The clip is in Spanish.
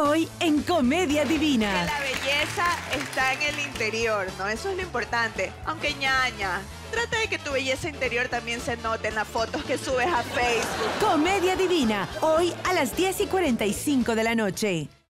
hoy en Comedia Divina. Que la belleza está en el interior, ¿no? Eso es lo importante. Aunque ñaña, trata de que tu belleza interior también se note en las fotos que subes a Facebook. Comedia Divina, hoy a las 10 y 45 de la noche.